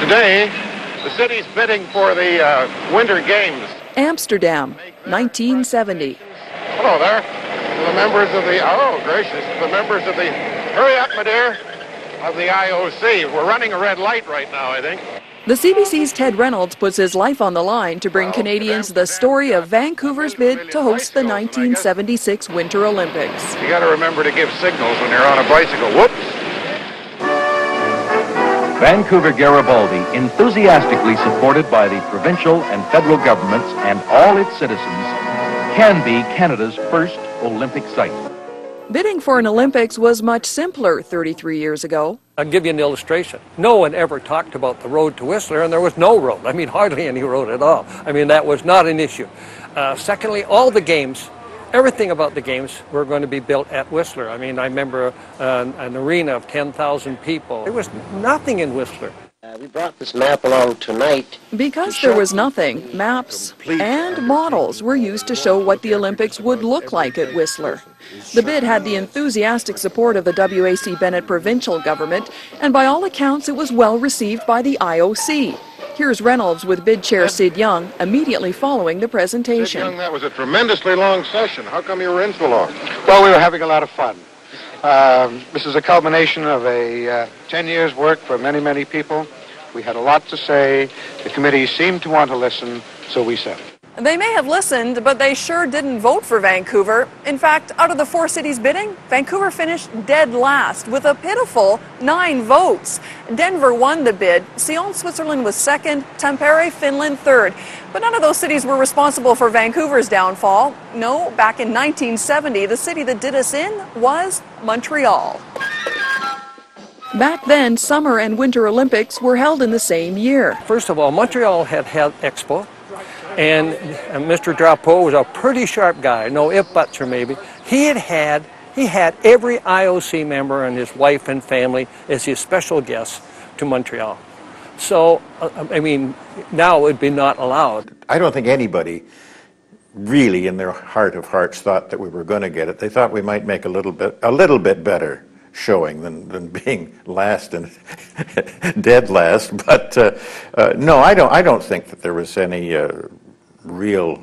Today, the city's bidding for the uh, Winter Games. Amsterdam, 1970. Hello there. The members of the, oh gracious, the members of the, hurry up, my dear, of the IOC. We're running a red light right now, I think. The CBC's Ted Reynolds puts his life on the line to bring Canadians the story of Vancouver's bid to host the 1976 Winter Olympics. You got to remember to give signals when you're on a bicycle. Whoops. Vancouver Garibaldi, enthusiastically supported by the provincial and federal governments and all its citizens, can be Canada's first Olympic site. Bidding for an Olympics was much simpler 33 years ago. I'll give you an illustration. No one ever talked about the road to Whistler, and there was no road. I mean, hardly any road at all. I mean, that was not an issue. Uh, secondly, all the games, everything about the games were going to be built at Whistler. I mean, I remember uh, an arena of 10,000 people. There was nothing in Whistler. Uh, we brought this map along tonight. Because there was nothing, maps and models were used to show what the Olympics would look like at Whistler. The bid had the enthusiastic support of the WAC Bennett provincial government, and by all accounts it was well received by the IOC. Here's Reynolds with bid chair Sid Young immediately following the presentation. Young, that was a tremendously long session. How come you were in so long? Well, we were having a lot of fun. Um, this is a culmination of a uh, 10 years' work for many, many people. We had a lot to say. The committee seemed to want to listen, so we said. They may have listened, but they sure didn't vote for Vancouver. In fact, out of the four cities bidding, Vancouver finished dead last with a pitiful nine votes. Denver won the bid. Sion, Switzerland was second, Tampere, Finland third. But none of those cities were responsible for Vancouver's downfall. No, back in 1970, the city that did us in was Montreal. Back then, summer and winter Olympics were held in the same year. First of all, Montreal had had Expo, and Mr. Drapeau was a pretty sharp guy, no if buts or maybe. He had had he had every IOC member and his wife and family as his special guests to Montreal. So, uh, I mean, now it would be not allowed. I don't think anybody really in their heart of hearts thought that we were going to get it. They thought we might make a little bit a little bit better showing than, than being last and dead last. But uh, uh, no, I don't. I don't think that there was any uh, real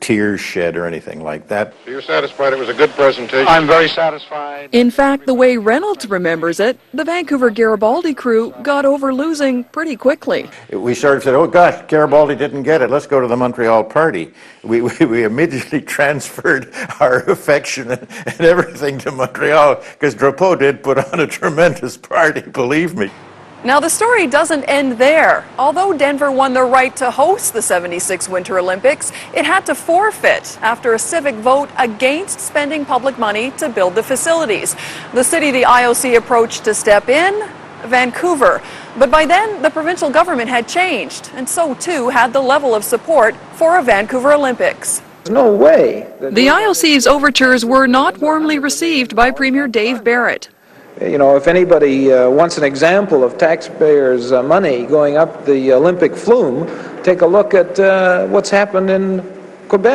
tears shed or anything like that. So you're satisfied it was a good presentation? I'm very satisfied. In fact, the way Reynolds remembers it, the Vancouver Garibaldi crew got over losing pretty quickly. We sort of said, oh gosh, Garibaldi didn't get it. Let's go to the Montreal party. We, we, we immediately transferred our affection and, and everything to Montreal because Drapeau did put on a tremendous party, believe me. Now, the story doesn't end there. Although Denver won the right to host the 76 Winter Olympics, it had to forfeit after a civic vote against spending public money to build the facilities. The city the IOC approached to step in, Vancouver. But by then, the provincial government had changed, and so too had the level of support for a Vancouver Olympics. No way. The IOC's overtures were not warmly received by Premier Dave Barrett. You know, if anybody uh, wants an example of taxpayers' uh, money going up the Olympic flume, take a look at uh, what's happened in Quebec.